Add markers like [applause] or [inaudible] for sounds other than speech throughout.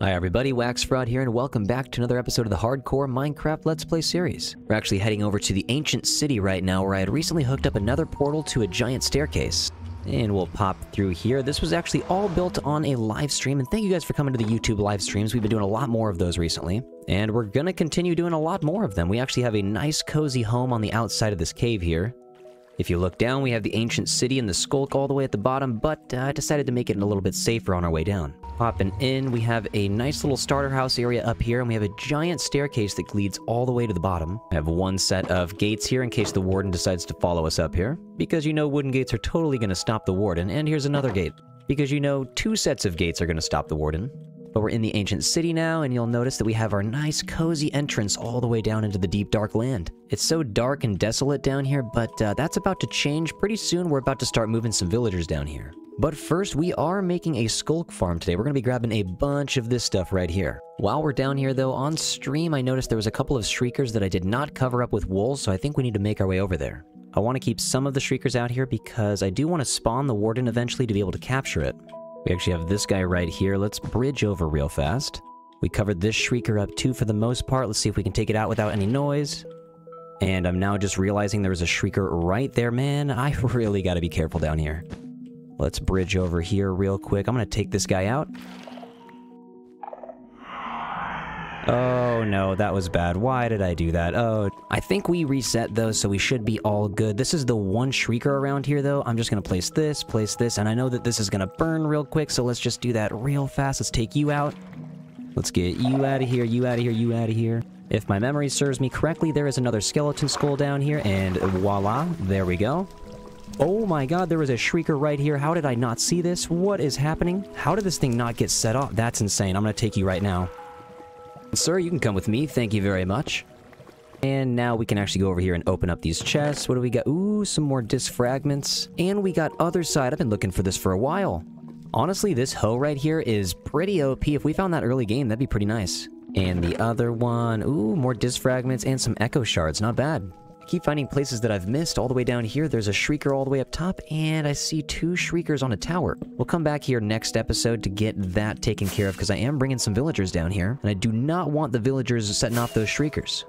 Hi everybody, Waxfraud here, and welcome back to another episode of the Hardcore Minecraft Let's Play series. We're actually heading over to the Ancient City right now, where I had recently hooked up another portal to a giant staircase. And we'll pop through here. This was actually all built on a live stream, and thank you guys for coming to the YouTube live streams. We've been doing a lot more of those recently, and we're gonna continue doing a lot more of them. We actually have a nice cozy home on the outside of this cave here. If you look down, we have the ancient city and the sculk all the way at the bottom, but uh, I decided to make it a little bit safer on our way down. Popping in, we have a nice little starter house area up here, and we have a giant staircase that leads all the way to the bottom. I have one set of gates here in case the warden decides to follow us up here, because you know wooden gates are totally going to stop the warden, and here's another gate, because you know two sets of gates are going to stop the warden. But we're in the ancient city now, and you'll notice that we have our nice cozy entrance all the way down into the deep dark land. It's so dark and desolate down here, but uh, that's about to change. Pretty soon we're about to start moving some villagers down here. But first, we are making a sculk farm today. We're going to be grabbing a bunch of this stuff right here. While we're down here, though, on stream, I noticed there was a couple of shriekers that I did not cover up with wool, so I think we need to make our way over there. I want to keep some of the shriekers out here because I do want to spawn the warden eventually to be able to capture it. We actually have this guy right here. Let's bridge over real fast. We covered this Shrieker up too for the most part. Let's see if we can take it out without any noise. And I'm now just realizing there was a Shrieker right there. Man, [laughs] I really gotta be careful down here. Let's bridge over here real quick. I'm gonna take this guy out. Oh no, that was bad. Why did I do that? Oh, I think we reset those, so we should be all good. This is the one shrieker around here, though. I'm just gonna place this, place this, and I know that this is gonna burn real quick, so let's just do that real fast. Let's take you out. Let's get you out of here, you out of here, you out of here. If my memory serves me correctly, there is another skeleton skull down here, and voila, there we go. Oh my god, there was a shrieker right here. How did I not see this? What is happening? How did this thing not get set off? That's insane. I'm gonna take you right now. Sir, you can come with me. Thank you very much. And now we can actually go over here and open up these chests. What do we got? Ooh, some more disc fragments. And we got Otherside. I've been looking for this for a while. Honestly, this hoe right here is pretty OP. If we found that early game, that'd be pretty nice. And the other one, ooh, more disc fragments and some echo shards. Not bad keep finding places that I've missed. All the way down here, there's a Shrieker all the way up top, and I see two Shriekers on a tower. We'll come back here next episode to get that taken care of, because I am bringing some villagers down here, and I do not want the villagers setting off those Shriekers.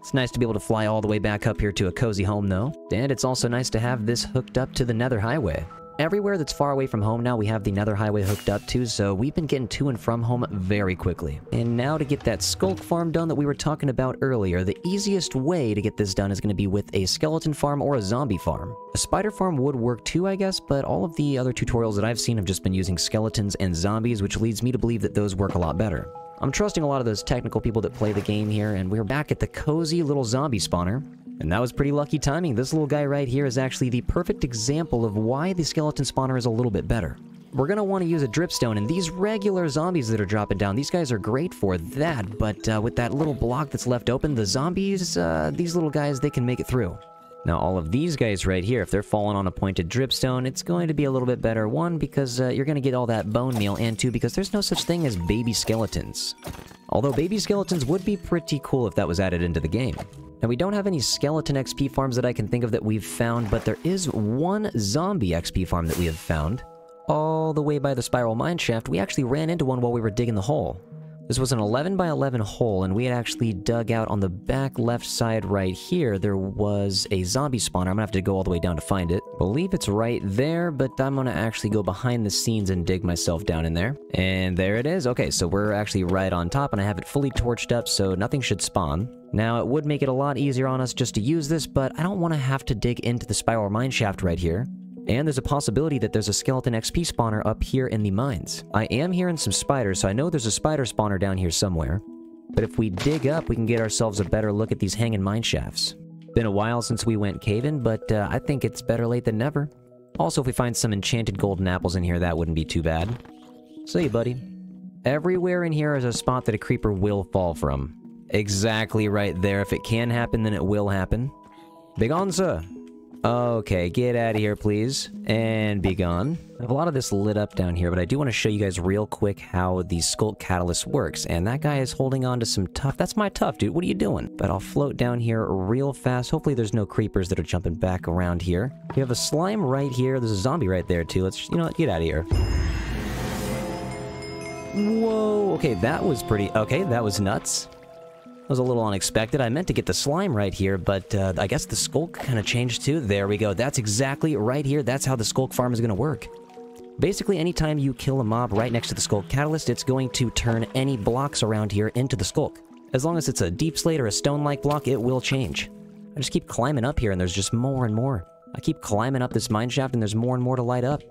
It's nice to be able to fly all the way back up here to a cozy home, though. And it's also nice to have this hooked up to the Nether Highway. Everywhere that's far away from home now, we have the Nether Highway hooked up to, so we've been getting to and from home very quickly. And now to get that Sculk farm done that we were talking about earlier, the easiest way to get this done is going to be with a skeleton farm or a zombie farm. A spider farm would work too, I guess, but all of the other tutorials that I've seen have just been using skeletons and zombies, which leads me to believe that those work a lot better. I'm trusting a lot of those technical people that play the game here, and we're back at the cozy little zombie spawner. And that was pretty lucky timing. This little guy right here is actually the perfect example of why the skeleton spawner is a little bit better. We're to want to use a dripstone, and these regular zombies that are dropping down, these guys are great for that, but uh, with that little block that's left open, the zombies, uh, these little guys, they can make it through. Now, all of these guys right here, if they're falling on a pointed dripstone, it's going to be a little bit better. One, because uh, you're going to get all that bone meal, and two, because there's no such thing as baby skeletons. Although baby skeletons would be pretty cool if that was added into the game. Now, we don't have any skeleton XP farms that I can think of that we've found, but there is one zombie XP farm that we have found. All the way by the spiral mine shaft, we actually ran into one while we were digging the hole. This was an 11 by 11 hole, and we had actually dug out on the back left side right here. There was a zombie spawner. I'm gonna have to go all the way down to find it. Believe it's right there, but I'm gonna actually go behind the scenes and dig myself down in there. And there it is. Okay, so we're actually right on top, and I have it fully torched up, so nothing should spawn. Now, it would make it a lot easier on us just to use this, but I don't want to have to dig into the spiral mineshaft right here. And there's a possibility that there's a skeleton XP spawner up here in the mines. I am hearing some spiders, so I know there's a spider spawner down here somewhere. But if we dig up, we can get ourselves a better look at these hanging mine shafts. Been a while since we went caving, but uh, I think it's better late than never. Also, if we find some enchanted golden apples in here, that wouldn't be too bad. See you, buddy. Everywhere in here is a spot that a creeper will fall from. Exactly right there. If it can happen, then it will happen. Be gone, sir. Okay, get out of here, please. And be gone. I have a lot of this lit up down here, but I do want to show you guys real quick how the Sculk Catalyst works. And that guy is holding on to some tuff... That's my tuff, dude. What are you doing? But I'll float down here real fast. Hopefully there's no creepers that are jumping back around here. We have a slime right here. There's a zombie right there, too. Let's, you know, get out of here. Whoa, okay, that was pretty... Okay, that was nuts. Was a little unexpected. I meant to get the slime right here, but uh, I guess the sculk kind of changed too. There we go. That's exactly right here. That's how the sculk farm is going to work. Basically, anytime you kill a mob right next to the sculk catalyst, it's going to turn any blocks around here into the sculk. As long as it's a deep slate or a stone-like block, it will change. I just keep climbing up here and there's just more and more. I keep climbing up this mine shaft and there's more and more to light up.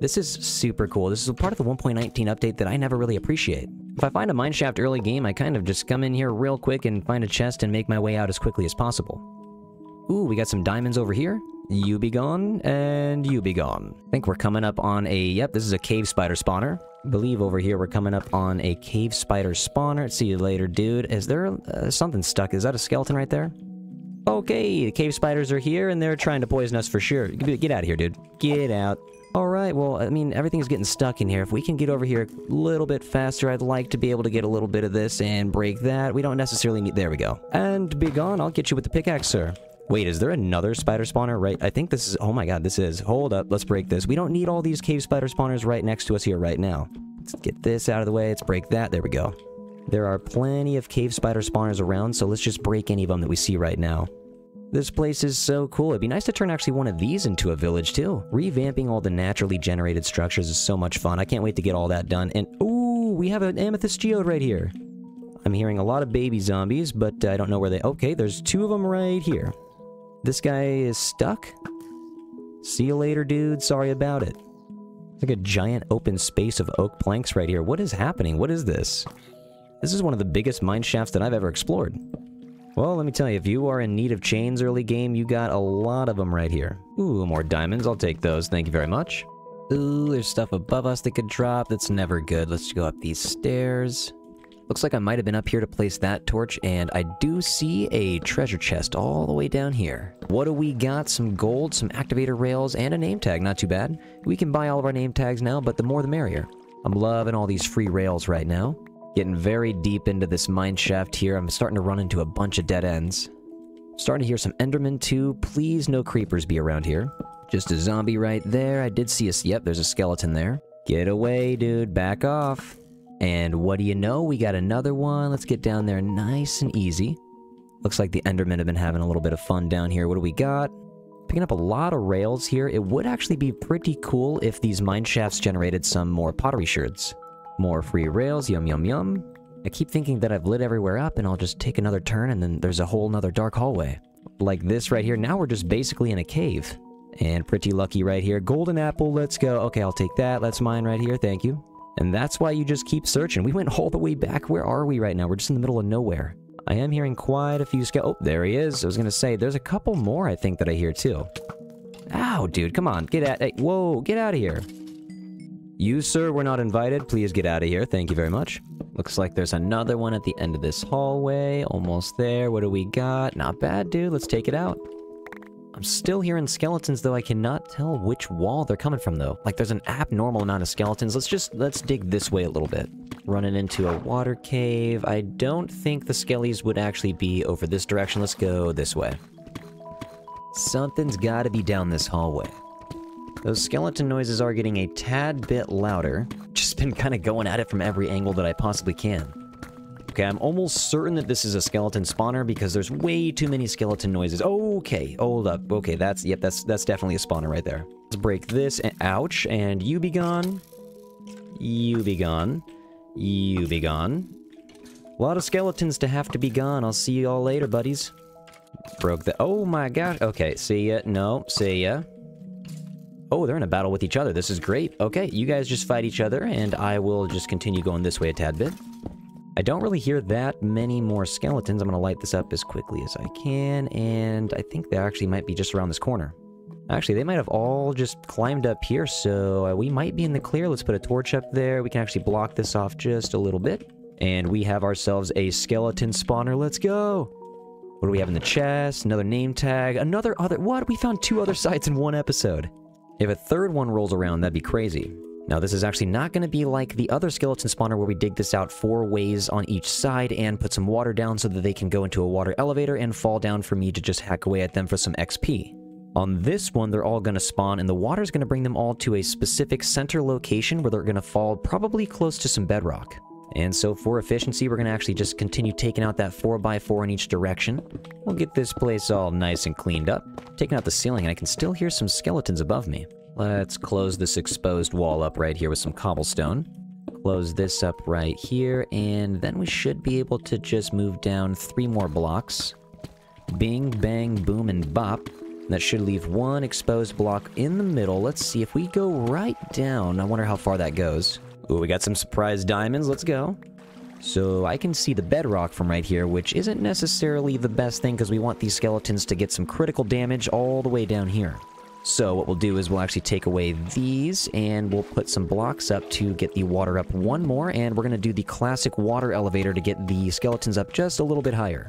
This is super cool. This is a part of the 1.19 update that I never really appreciate. If I find a mine shaft early game, I kind of just come in here real quick and find a chest and make my way out as quickly as possible. Ooh, we got some diamonds over here. You be gone, and you be gone. I think we're coming up on a... Yep, this is a cave spider spawner. I believe over here we're coming up on a cave spider spawner. See you later, dude. Is there uh, something stuck? Is that a skeleton right there? Okay, the cave spiders are here, and they're trying to poison us for sure. Get out of here, dude. Get out. Alright, well, I mean, everything's getting stuck in here. If we can get over here a little bit faster, I'd like to be able to get a little bit of this and break that. We don't necessarily need... There we go. And be gone, I'll get you with the pickaxe, sir. Wait, is there another spider spawner right? I think this is... Oh my god, this is... Hold up, let's break this. We don't need all these cave spider spawners right next to us here right now. Let's get this out of the way. Let's break that. There we go. There are plenty of cave spider spawners around, so let's just break any of them that we see right now. This place is so cool. It'd be nice to turn actually one of these into a village too. Revamping all the naturally generated structures is so much fun. I can't wait to get all that done. And ooh, we have an amethyst geode right here. I'm hearing a lot of baby zombies, but I don't know where they... Okay, there's two of them right here. This guy is stuck? See you later, dude. Sorry about it. It's like a giant open space of oak planks right here. What is happening? What is this? This is one of the biggest mine shafts that I've ever explored. Well, let me tell you, if you are in need of chains early game, you got a lot of them right here. Ooh, more diamonds. I'll take those. Thank you very much. Ooh, there's stuff above us that could drop. That's never good. Let's go up these stairs. Looks like I might have been up here to place that torch, and I do see a treasure chest all the way down here. What do we got? Some gold, some activator rails, and a name tag. Not too bad. We can buy all of our name tags now, but the more the merrier. I'm loving all these free rails right now. Getting very deep into this mine shaft here. I'm starting to run into a bunch of dead ends. Starting to hear some Endermen too. Please no creepers be around here. Just a zombie right there. I did see a... Yep, there's a skeleton there. Get away, dude. Back off. And what do you know? We got another one. Let's get down there nice and easy. Looks like the Endermen have been having a little bit of fun down here. What do we got? Picking up a lot of rails here. It would actually be pretty cool if these mine shafts generated some more pottery sherds. More free rails. Yum, yum, yum. I keep thinking that I've lit everywhere up and I'll just take another turn and then there's a whole nother dark hallway. Like this right here. Now we're just basically in a cave. And pretty lucky right here. Golden apple, let's go. Okay, I'll take that. Let's mine right here. Thank you. And that's why you just keep searching. We went all the way back. Where are we right now? We're just in the middle of nowhere. I am hearing quite a few scout. Oh, there he is. I was gonna say, there's a couple more I think that I hear too. Ow, dude, come on, get out. Hey, whoa, get out of here. You, sir, were not invited. Please get out of here. Thank you very much. Looks like there's another one at the end of this hallway. Almost there. What do we got? Not bad, dude. Let's take it out. I'm still hearing skeletons, though I cannot tell which wall they're coming from, though. Like, there's an abnormal amount of skeletons. Let's just, let's dig this way a little bit. Running into a water cave. I don't think the skellies would actually be over this direction. Let's go this way. Something's gotta be down this hallway. Those skeleton noises are getting a tad bit louder. Just been kind of going at it from every angle that I possibly can. Okay, I'm almost certain that this is a skeleton spawner because there's way too many skeleton noises. Okay, hold up. Okay, that's, yep, that's, that's definitely a spawner right there. Let's break this, and, ouch, and you be gone. You be gone. You be gone. A lot of skeletons to have to be gone. I'll see you all later, buddies. Broke the- oh my god. Okay, see ya. No, see ya. Oh, they're in a battle with each other. This is great. Okay, you guys just fight each other, and I will just continue going this way a tad bit. I don't really hear that many more skeletons. I'm going to light this up as quickly as I can, and I think they actually might be just around this corner. Actually, they might have all just climbed up here, so uh, we might be in the clear. Let's put a torch up there. We can actually block this off just a little bit. And we have ourselves a skeleton spawner. Let's go! What do we have in the chest? Another name tag. Another other... What? We found two Othersides in one episode. If a third one rolls around, that'd be crazy. Now, this is actually not going to be like the other skeleton spawner where we dig this out four ways on each side and put some water down so that they can go into a water elevator and fall down for me to just hack away at them for some XP. On this one, they're all going to spawn, and the water's going to bring them all to a specific center location where they're going to fall probably close to some bedrock. And so for efficiency, we're going to actually just continue taking out that 4x4 in each direction. We'll get this place all nice and cleaned up. Taking out the ceiling, and I can still hear some skeletons above me. Let's close this exposed wall up right here with some cobblestone. Close this up right here, and then we should be able to just move down three more blocks. Bing, bang, boom, and bop. That should leave one exposed block in the middle. Let's see if we go right down. I wonder how far that goes. Ooh, we got some surprise diamonds. Let's go. So I can see the bedrock from right here, which isn't necessarily the best thing because we want these skeletons to get some critical damage all the way down here. So what we'll do is we'll actually take away these and we'll put some blocks up to get the water up one more and we're going to do the classic water elevator to get the skeletons up just a little bit higher.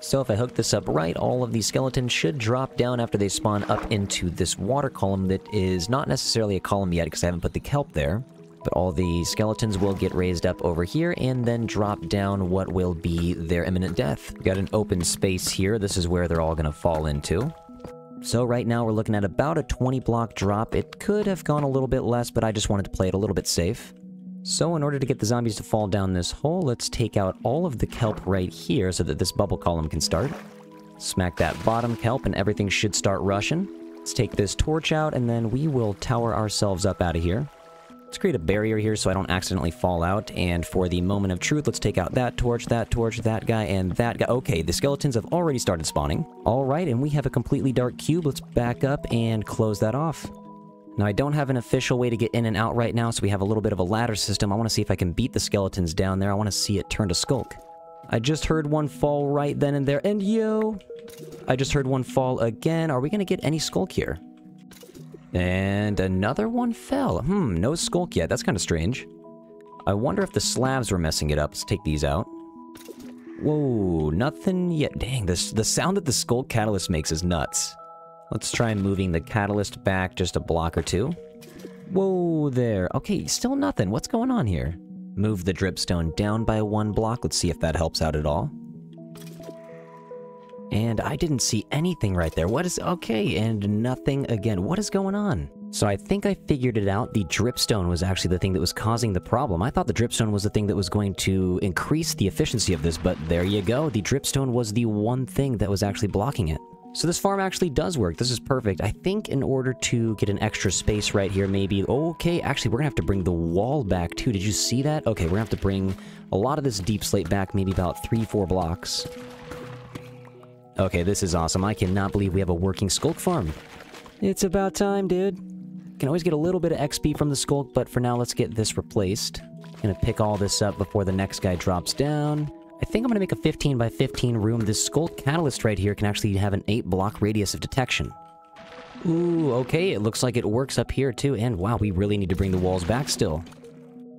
So if I hook this up right, all of these skeletons should drop down after they spawn up into this water column that is not necessarily a column yet because I haven't put the kelp there. But all the skeletons will get raised up over here and then drop down what will be their imminent death. We've got an open space here. This is where they're all going to fall into. So right now we're looking at about a 20 block drop. It could have gone a little bit less, but I just wanted to play it a little bit safe. So in order to get the zombies to fall down this hole, let's take out all of the kelp right here so that this bubble column can start. Smack that bottom kelp and everything should start rushing. Let's take this torch out and then we will tower ourselves up out of here. Let's create a barrier here so I don't accidentally fall out. And for the moment of truth, let's take out that torch, that torch, that guy, and that guy. Okay, the skeletons have already started spawning. All right, and we have a completely dark cube. Let's back up and close that off. Now, I don't have an official way to get in and out right now, so we have a little bit of a ladder system. I want to see if I can beat the skeletons down there. I want to see it turn to sculk. I just heard one fall right then and there, and yo! I just heard one fall again. Are we going to get any sculk here? And another one fell. Hmm, no sculk yet. That's kind of strange. I wonder if the slabs were messing it up. Let's take these out. Whoa, nothing yet. Dang, this, the sound that the sculk catalyst makes is nuts. Let's try moving the catalyst back just a block or two. Whoa there. Okay, still nothing. What's going on here? Move the dripstone down by one block. Let's see if that helps out at all. And I didn't see anything right there. What is... Okay, and nothing again. What is going on? So I think I figured it out. The dripstone was actually the thing that was causing the problem. I thought the dripstone was the thing that was going to increase the efficiency of this, but there you go. The dripstone was the one thing that was actually blocking it. So this farm actually does work. This is perfect. I think in order to get an extra space right here, maybe... Okay, actually, we're gonna have to bring the wall back, too. Did you see that? Okay, we're gonna have to bring a lot of this deep slate back, maybe about three, four blocks. Okay, this is awesome. I cannot believe we have a working sculk farm. It's about time, dude. Can always get a little bit of XP from the sculk, but for now, let's get this replaced. Gonna pick all this up before the next guy drops down. I think I'm gonna make a 15 by 15 room. This sculk catalyst right here can actually have an 8 block radius of detection. Ooh, okay, it looks like it works up here too, and wow, we really need to bring the walls back still.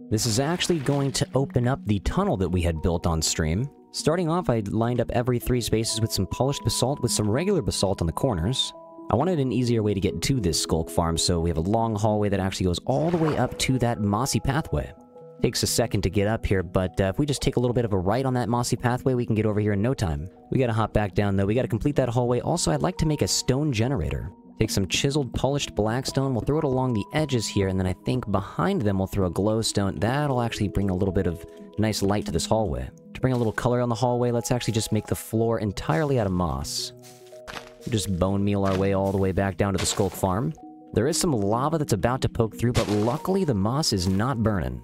This is actually going to open up the tunnel that we had built on stream. Starting off, I lined up every three spaces with some polished basalt with some regular basalt on the corners. I wanted an easier way to get to this sculk farm, so we have a long hallway that actually goes all the way up to that mossy pathway. Takes a second to get up here, but uh, if we just take a little bit of a right on that mossy pathway, we can get over here in no time. We gotta hop back down though, we gotta complete that hallway. Also, I'd like to make a stone generator. Take some chiseled, polished blackstone, we'll throw it along the edges here, and then I think behind them we'll throw a glowstone. That'll actually bring a little bit of nice light to this hallway. To bring a little color on the hallway, let's actually just make the floor entirely out of moss. we just bone meal our way all the way back down to the Sculk Farm. There is some lava that's about to poke through, but luckily the moss is not burning.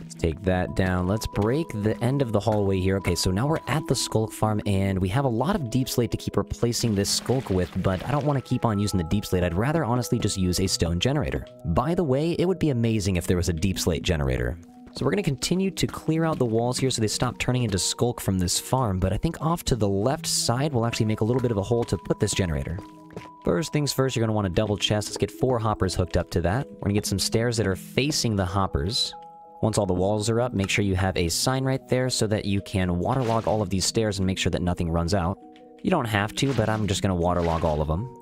Let's take that down. Let's break the end of the hallway here. Okay, so now we're at the Sculk Farm, and we have a lot of Deep Slate to keep replacing this Sculk with, but I don't want to keep on using the Deep Slate. I'd rather honestly just use a stone generator. By the way, it would be amazing if there was a Deep Slate generator. So we're going to continue to clear out the walls here so they stop turning into sculk from this farm, but I think off to the left side we'll actually make a little bit of a hole to put this generator. First things first, you're going to want a double chest. Let's get four hoppers hooked up to that. We're going to get some stairs that are facing the hoppers. Once all the walls are up, make sure you have a sign right there so that you can waterlog all of these stairs and make sure that nothing runs out. You don't have to, but I'm just going to waterlog all of them.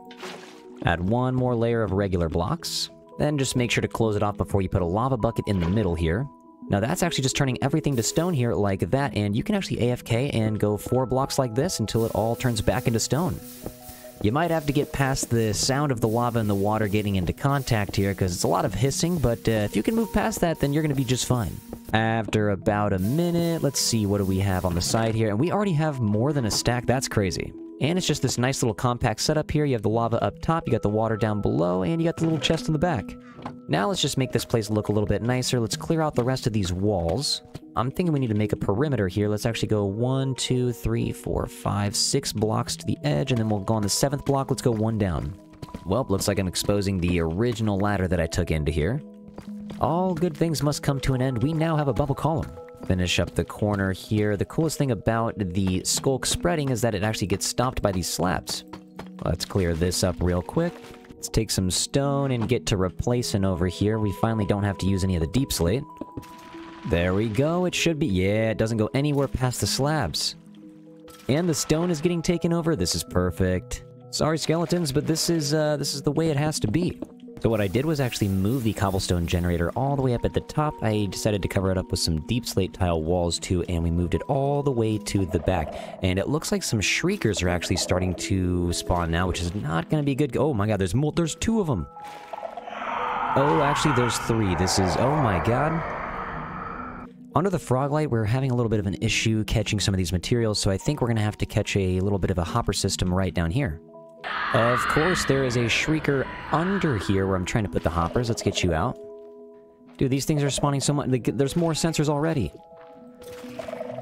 Add one more layer of regular blocks. Then just make sure to close it off before you put a lava bucket in the middle here. Now that's actually just turning everything to stone here like that, and you can actually AFK and go four blocks like this until it all turns back into stone. You might have to get past the sound of the lava and the water getting into contact here, because it's a lot of hissing, but uh, if you can move past that, then you're going to be just fine. After about a minute, let's see, what do we have on the side here? And we already have more than a stack, that's crazy. And it's just this nice little compact setup here. You have the lava up top, you got the water down below, and you got the little chest in the back. Now let's just make this place look a little bit nicer. Let's clear out the rest of these walls. I'm thinking we need to make a perimeter here. Let's actually go one, two, three, four, five, six blocks to the edge, and then we'll go on the seventh block. Let's go one down. Well, looks like I'm exposing the original ladder that I took into here. All good things must come to an end. We now have a bubble column finish up the corner here. The coolest thing about the sculk spreading is that it actually gets stopped by these slabs. Let's clear this up real quick. Let's take some stone and get to replacing over here. We finally don't have to use any of the deep slate. There we go. It should be... Yeah, it doesn't go anywhere past the slabs. And the stone is getting taken over. This is perfect. Sorry, skeletons, but this is, uh, this is the way it has to be. So what I did was actually move the cobblestone generator all the way up at the top. I decided to cover it up with some deep slate tile walls too, and we moved it all the way to the back. And it looks like some shriekers are actually starting to spawn now, which is not going to be good. Oh my god, there's there's two of them. Oh, actually there's three. This is, oh my god. Under the frog light, we're having a little bit of an issue catching some of these materials, so I think we're going to have to catch a little bit of a hopper system right down here. Of course, there is a Shrieker under here where I'm trying to put the hoppers. Let's get you out. Dude, these things are spawning so much. There's more sensors already.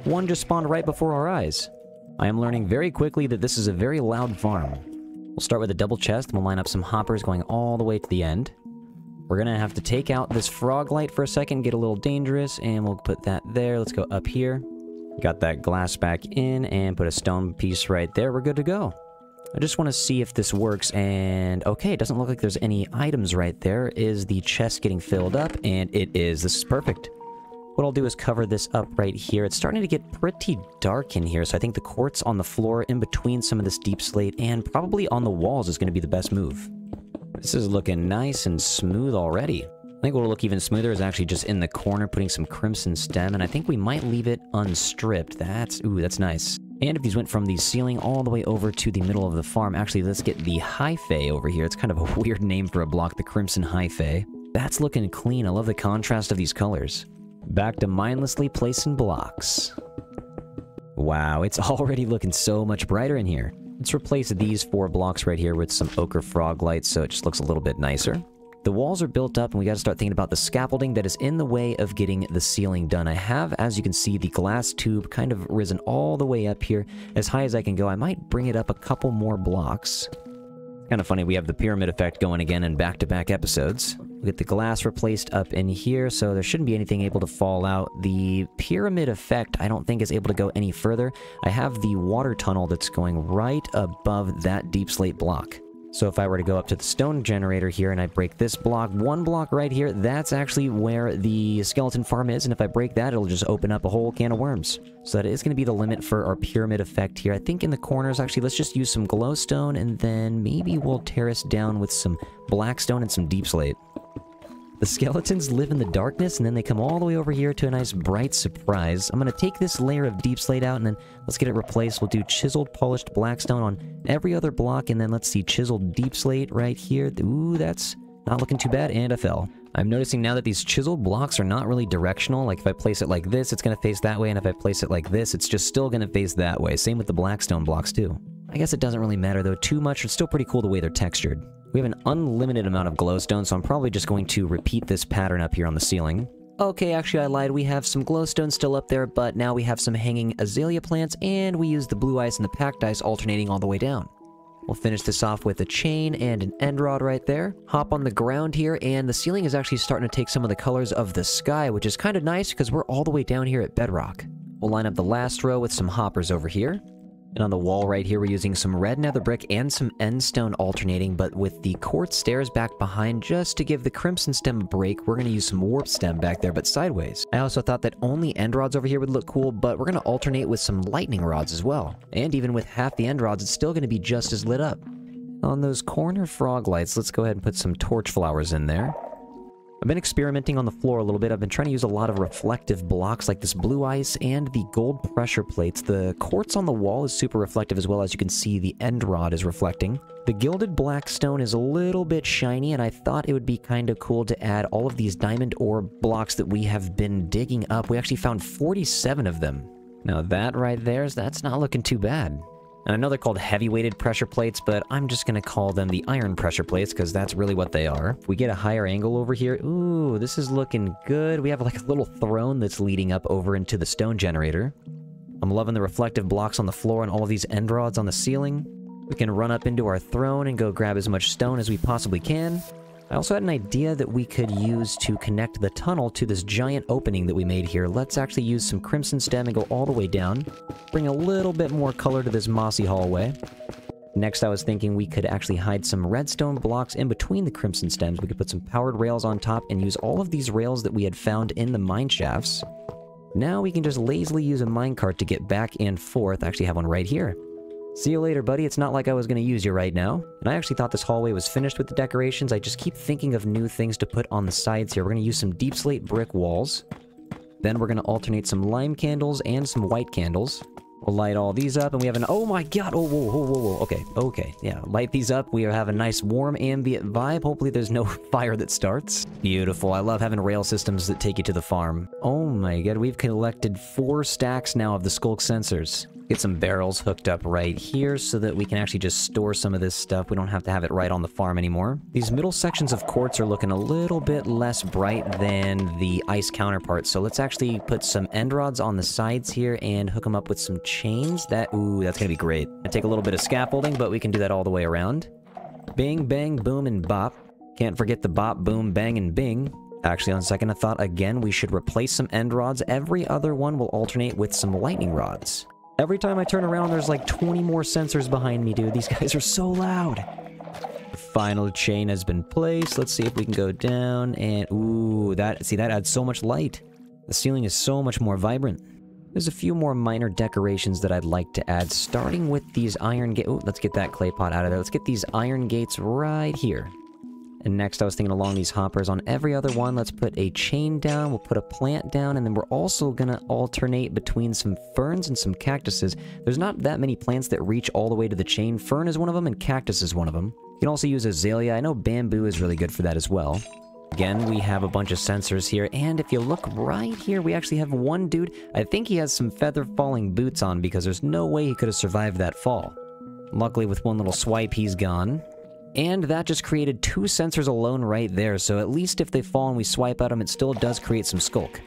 One just spawned right before our eyes. I am learning very quickly that this is a very loud farm. We'll start with a double chest, and we'll line up some hoppers going all the way to the end. We're gonna have to take out this frog light for a second, get a little dangerous, and we'll put that there. Let's go up here. Got that glass back in, and put a stone piece right there. We're good to go. I just want to see if this works, and okay, it doesn't look like there's any items right there. Is the chest getting filled up? And it is. This is perfect. What I'll do is cover this up right here. It's starting to get pretty dark in here, so I think the quartz on the floor in between some of this deep slate and probably on the walls is going to be the best move. This is looking nice and smooth already. I think what'll look even smoother is actually just in the corner putting some crimson stem, and I think we might leave it unstripped. That's, ooh, that's nice. And if these went from the ceiling all the way over to the middle of the farm, actually, let's get the Hyphae over here. It's kind of a [laughs] weird name for a block, the Crimson Hyphae. That's looking clean. I love the contrast of these colors. Back to mindlessly placing blocks. Wow, it's [laughs] already looking so much brighter in here. Let's replace these four blocks right here with some ochre frog lights so it just looks a little bit nicer. The walls are built up and we got to start thinking about the scaffolding that is in the way of getting the ceiling done. I have, as you can see, the glass tube kind of risen all the way up here as high as I can go. I might bring it up a couple more blocks. Kind of funny, we have the pyramid effect going again in back-to-back -back episodes. We get the glass replaced up in here, so there shouldn't be anything able to fall out. The pyramid effect, I don't think is able to go any further. I have the water tunnel that's going right above that deep slate block. So if I were to go up to the stone generator here and I break this block, one block right here, that's actually where the skeleton farm is. And if I break that, it'll just open up a whole can of worms. So that is going to be the limit for our pyramid effect here. I think in the corners, actually, let's just use some glowstone and then maybe we'll terrace down with some blackstone and some deep slate. The skeletons live in the darkness, and then they come all the way over here to a nice bright surprise. I'm going to take this layer of deep slate out, and then let's get it replaced. We'll do chiseled polished blackstone on every other block, and then let's see chiseled deep slate right here. Ooh, that's not looking too bad, and I fell. I'm noticing now that these chiseled blocks are not really directional. Like, if I place it like this, it's going to face that way, and if I place it like this, it's just still going to face that way. Same with the blackstone blocks, too. I guess it doesn't really matter, though, too much. It's still pretty cool the way they're textured. We have an unlimited amount of glowstone, so I'm probably just going to repeat this pattern up here on the ceiling. Okay, actually I lied. We have some glowstone still up there, but now we have some hanging azalea plants, and we use the blue ice and the packed ice alternating all the way down. We'll finish this off with a chain and an end rod right there. Hop on the ground here, and the ceiling is actually starting to take some of the colors of the sky, which is kind of nice because we're all the way down here at bedrock. We'll line up the last row with some hoppers over here. And on the wall right here, we're using some red nether brick and some end stone alternating, but with the quartz stairs back behind, just to give the crimson stem a break, we're going to use some warp stem back there, but sideways. I also thought that only end rods over here would look cool, but we're going to alternate with some lightning rods as well. And even with half the end rods, it's still going to be just as lit up. On those corner frog lights, let's go ahead and put some torch flowers in there. I've been experimenting on the floor a little bit. I've been trying to use a lot of reflective blocks like this blue ice and the gold pressure plates. The quartz on the wall is super reflective as well as you can see the end rod is reflecting. The gilded black stone is a little bit shiny and I thought it would be kind of cool to add all of these diamond ore blocks that we have been digging up. We actually found 47 of them. Now that right there, that's not looking too bad. And I know they're called heavy-weighted pressure plates, but I'm just to call them the iron pressure plates because that's really what they are. If we get a higher angle over here, ooh, this is looking good. We have like a little throne that's leading up over into the stone generator. I'm loving the reflective blocks on the floor and all of these end rods on the ceiling. We can run up into our throne and go grab as much stone as we possibly can. I also had an idea that we could use to connect the tunnel to this giant opening that we made here. Let's actually use some crimson stem and go all the way down. Bring a little bit more color to this mossy hallway. Next, I was thinking we could actually hide some redstone blocks in between the crimson stems. We could put some powered rails on top and use all of these rails that we had found in the mine shafts. Now we can just lazily use a minecart to get back and forth. I actually have one right here. See you later, buddy. It's not like I was going to use you right now. And I actually thought this hallway was finished with the decorations. I just keep thinking of new things to put on the sides here. We're going to use some deep slate brick walls. Then we're going to alternate some lime candles and some white candles. We'll light all these up, and we have an... Oh my god! Oh, whoa, whoa, whoa, whoa. Okay, okay. Yeah, light these up. We have a nice warm ambient vibe. Hopefully there's no [laughs] fire that starts. Beautiful. I love having rail systems that take you to the farm. Oh my god, we've collected four stacks now of the Sculk sensors. Get some barrels hooked up right here so that we can actually just store some of this stuff. We don't have to have it right on the farm anymore. These middle sections of quartz are looking a little bit less bright than the ice counterparts. So let's actually put some end rods on the sides here and hook them up with some chains. That, ooh, that's gonna be great. I take a little bit of scaffolding, but we can do that all the way around. Bing, bang, boom, and bop. Can't forget the bop, boom, bang, and bing. Actually, on second thought, again, we should replace some end rods. Every other one will alternate with some lightning rods. Every time I turn around, there's like 20 more sensors behind me, dude. These guys are so loud. The final chain has been placed. Let's see if we can go down and... Ooh, that... See, that adds so much light. The ceiling is so much more vibrant. There's a few more minor decorations that I'd like to add, starting with these iron gate. Let's get that clay pot out of there. Let's get these iron gates right here. And next I was thinking along these hoppers on every other one, let's put a chain down, we'll put a plant down, and then we're also gonna alternate between some ferns and some cactuses. There's not that many plants that reach all the way to the chain. Fern is one of them and cactus is one of them. You can also use azalea. I know bamboo is really good for that as well. Again, we have a bunch of sensors here, and if you look right here, we actually have one dude. I think he has some feather falling boots on because there's no way he could have survived that fall. Luckily, with one little swipe, he's gone. And that just created two sensors alone right there, so at least if they fall and we swipe at them, it still does create some sculk.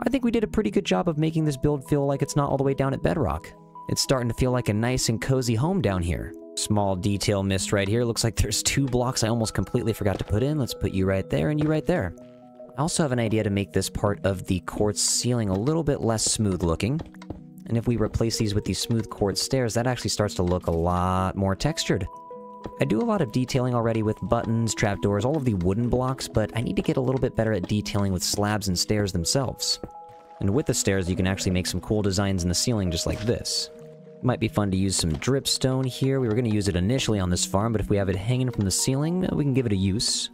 I think we did a pretty good job of making this build feel like it's not all the way down at bedrock. It's starting to feel like a nice and cozy home down here. Small detail missed right here. Looks like there's two blocks I almost completely forgot to put in. Let's put you right there and you right there. I also have an idea to make this part of the quartz ceiling a little bit less smooth looking. And if we replace these with these smooth quartz stairs, that actually starts to look a lot more textured. I do a lot of detailing already with buttons, trapdoors, all of the wooden blocks, but I need to get a little bit better at detailing with slabs and stairs themselves. And with the stairs, you can actually make some cool designs in the ceiling just like this. It Might be fun to use some dripstone here. We were going to use it initially on this farm, but if we have it hanging from the ceiling, uh, we can give it a use.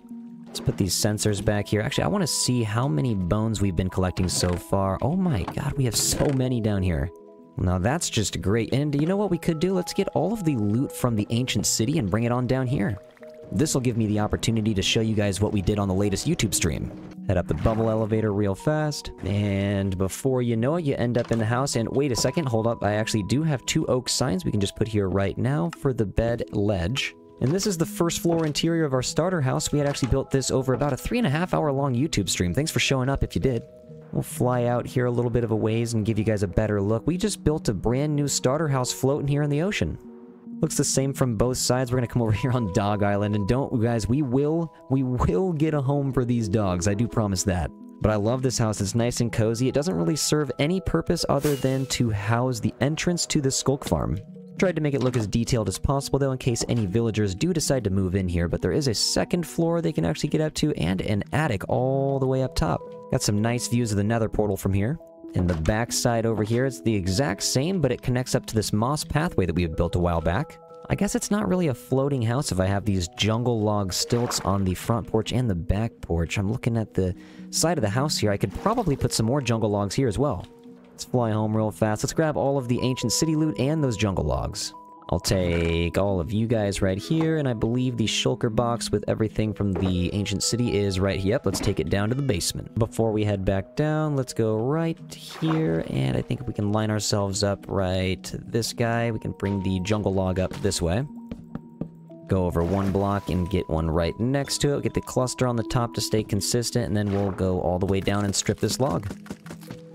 Let's put these sensors back here. Actually, I want to see how many bones we've been collecting so far. Oh my god, we have so many down here. Now that's just great. And you know what we could do? Let's get all of the loot from the ancient city and bring it on down here. This will give me the opportunity to show you guys what we did on the latest YouTube stream. Head up the bubble elevator real fast, and before you know it, you end up in the house, and wait a second, hold up, I actually do have two oak signs we can just put here right now for the bed ledge. And this is the first floor interior of our starter house. We had actually built this over about a three and a half hour long YouTube stream. Thanks for showing up if you did. We'll fly out here a little bit of a ways and give you guys a better look. We just built a brand new starter house floating here in the ocean. Looks the same from both sides. We're gonna come over [laughs] here on Dog Island, and don't, guys, we will, we will get a home for these dogs. I do promise that. But I love this house. It's nice and cozy. It doesn't really serve any purpose other than to house the entrance to the Sculk Farm. Tried to make it look as detailed as possible though in case any villagers do decide to move in here, but there is a second floor they can actually get up to and an attic all the way up top. Got some nice views of the nether portal from here. And the back side over here is the exact same, but it connects up to this moss pathway that we had built a while back. I guess it's not really a floating house if I have these jungle log stilts on the front porch and the back porch. I'm looking at the side of the house here. I could probably put some more jungle logs here as well. Let's fly home real fast. Let's grab all of the ancient city loot and those jungle logs. I'll take all of you guys right here, and I believe the shulker box with everything from the ancient city is right here. Yep, let's take it down to the basement. Before we head back down, let's go right here, and I think we can line ourselves up right this guy. We can bring the jungle log up this way. Go over one block and get one right next to it. Get the cluster on the top to stay consistent, and then we'll go all the way down and strip this log.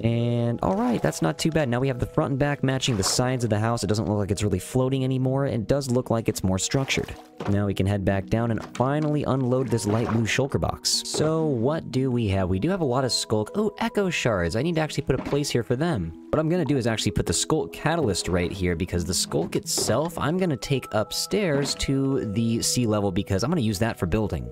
And alright, that's not too bad. Now we have the front and back matching the sides of the house. It doesn't look like it's really floating anymore. It does look like it's more structured. Now we can head back down and finally unload this light blue shulker box. So what do we have? We do have a lot of sculk. Oh, echo shards. I need to actually put a place here for them. What I'm to do is actually put the sculk catalyst right here because the sculk itself, I'm to take upstairs to the sea level because I'm to use that for building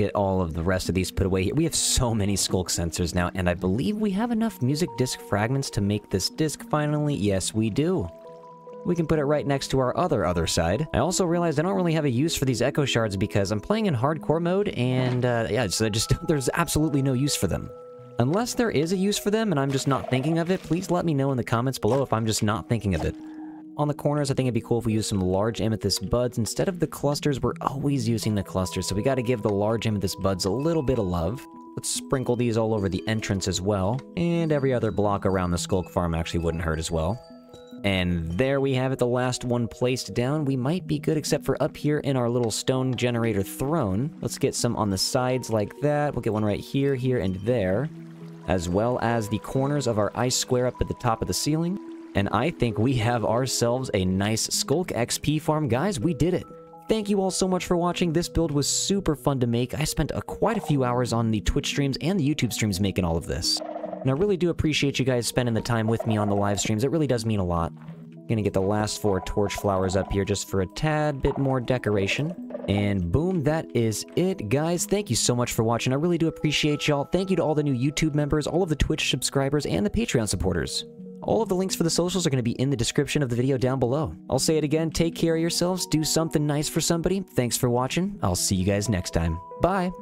get all of the rest of these put away. We have so many Sculk sensors now, and I believe we have enough music disc fragments to make this disc finally. Yes, we do. We can put it right next to our other Otherside. I also realized I don't really have a use for these echo shards because I'm playing in hardcore mode, and uh, yeah, so just [laughs] there's absolutely no use for them. Unless there is a use for them and I'm just not thinking of it, please let me know in the comments below if I'm just not thinking of it. On the corners, I think it'd be cool if we use some large amethyst buds. Instead of the clusters, we're always using the clusters, so we gotta give the large amethyst buds a little bit of love. Let's sprinkle these all over the entrance as well. And every other block around the Sculk Farm actually wouldn't hurt as well. And there we have it, the last one placed down. We might be good except for up here in our little stone generator throne. Let's get some on the sides like that. We'll get one right here, here, and there. As well as the corners of our ice square up at the top of the ceiling. And I think we have ourselves a nice Sculk XP farm. Guys, we did it. Thank you all so much for watching. This build was super fun to make. I spent a, quite a few hours on the Twitch streams and the YouTube streams making all of this. And I really do appreciate you guys spending the time with me on the live streams. It really does mean a lot. Gonna get the last four torch flowers up here just for a tad bit more decoration. And boom, that is it, guys. Thank you so much for watching. I really do appreciate y'all. Thank you to all the new YouTube members, all of the Twitch subscribers, and the Patreon supporters. All of the links for the socials are going to be in the description of the video down below. I'll say it again, take care of yourselves, do something nice for somebody. Thanks for watching. I'll see you guys next time. Bye!